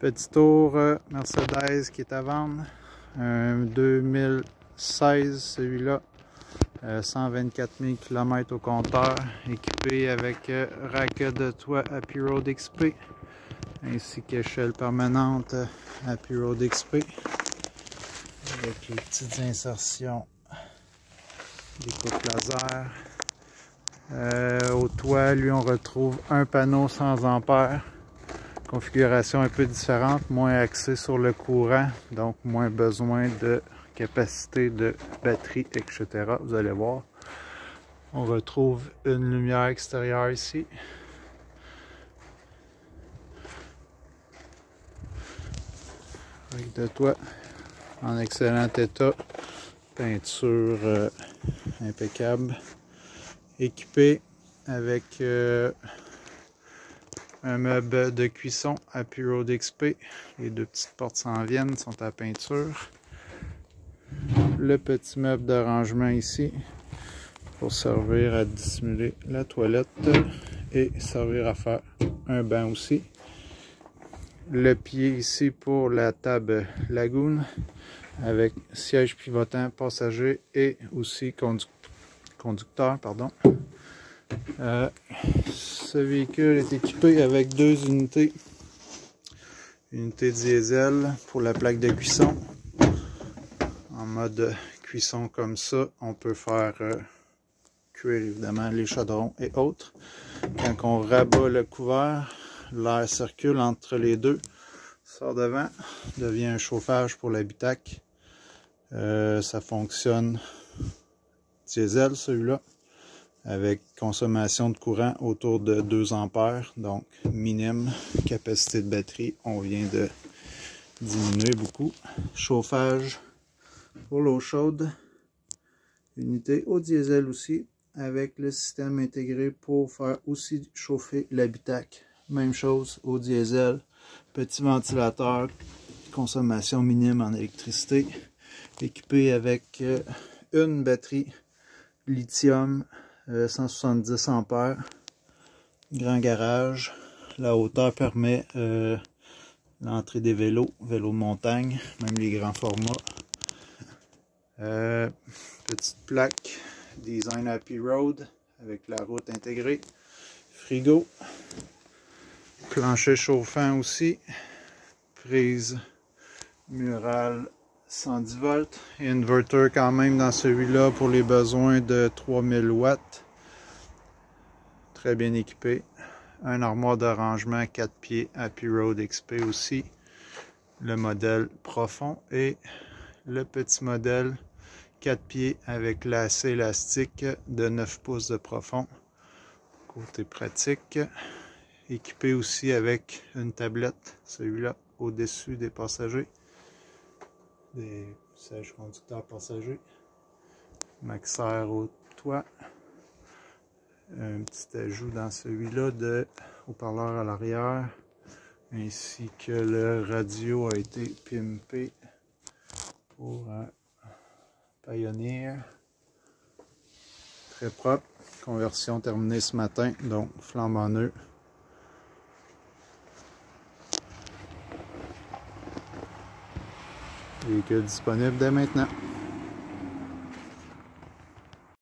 Petit tour euh, Mercedes qui est à vendre. Un 2016 celui-là. 124 000 km au compteur. Équipé avec euh, racket de toit Happy Road XP. Ainsi qu'échelle permanente Happy Road XP. Avec les petites insertions des coupes laser. Euh, au toit, lui, on retrouve un panneau sans ampères configuration un peu différente, moins axée sur le courant, donc moins besoin de capacité de batterie, etc. Vous allez voir. On retrouve une lumière extérieure ici. Avec de toit en excellent état. Peinture euh, impeccable. Équipé avec euh, un meuble de cuisson à Puro d'XP. Les deux petites portes s'en viennent, sont à peinture. Le petit meuble d'arrangement ici pour servir à dissimuler la toilette et servir à faire un bain aussi. Le pied ici pour la table Lagoon avec siège pivotant passager et aussi conducteur. Pardon. Euh, ce véhicule est équipé avec deux unités. Unité diesel pour la plaque de cuisson. En mode cuisson comme ça, on peut faire euh, cuire évidemment les chaudrons et autres. Quand on rabat le couvert, l'air circule entre les deux, sort devant, devient un chauffage pour l'habitacle. Euh, ça fonctionne diesel celui-là avec consommation de courant autour de 2 ampères, donc minime capacité de batterie, on vient de diminuer beaucoup. Chauffage pour l'eau chaude, unité au diesel aussi, avec le système intégré pour faire aussi chauffer l'habitacle. Même chose au diesel, petit ventilateur, consommation minime en électricité, équipé avec euh, une batterie lithium 170 euh, ampères. Grand garage. La hauteur permet euh, l'entrée des vélos, vélos de montagne, même les grands formats. Euh, petite plaque Design Happy Road avec la route intégrée. Frigo. Plancher chauffant aussi. Prise murale 110 volts. Inverter quand même dans celui-là pour les besoins de 3000 watts. Très bien équipé. Un armoire d'arrangement 4 pieds Happy Road XP aussi. Le modèle profond et le petit modèle 4 pieds avec lacet élastique de 9 pouces de profond. Côté pratique. Équipé aussi avec une tablette, celui-là au-dessus des passagers des sièges conducteurs passagers, maxeur au toit, un petit ajout dans celui-là de haut-parleur à l'arrière, ainsi que le radio a été pimpé pour un Pioneer. Très propre, conversion terminée ce matin, donc flambant neuf. Véhicule disponible dès maintenant.